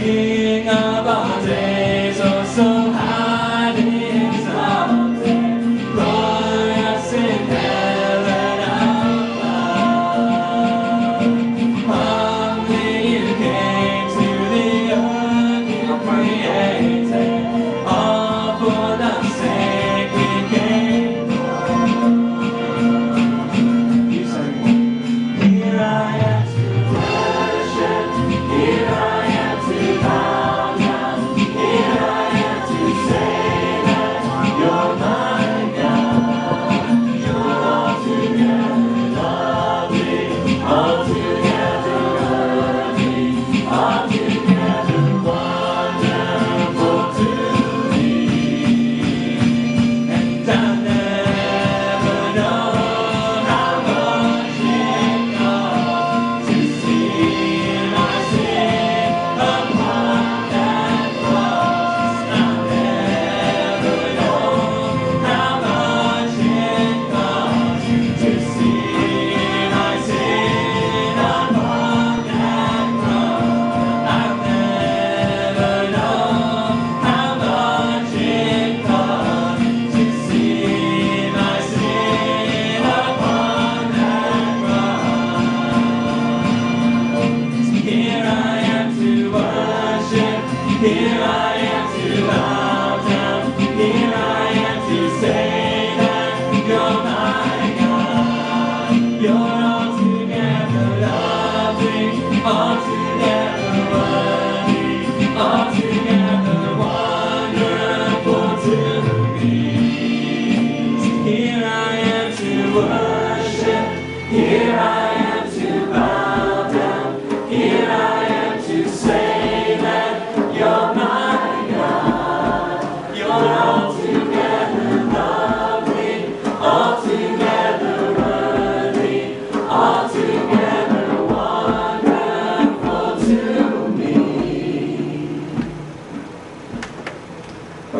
King of our days, oh so Here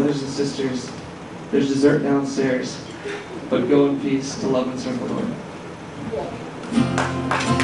Brothers and sisters, there's dessert downstairs, but go in peace to love and serve the Lord.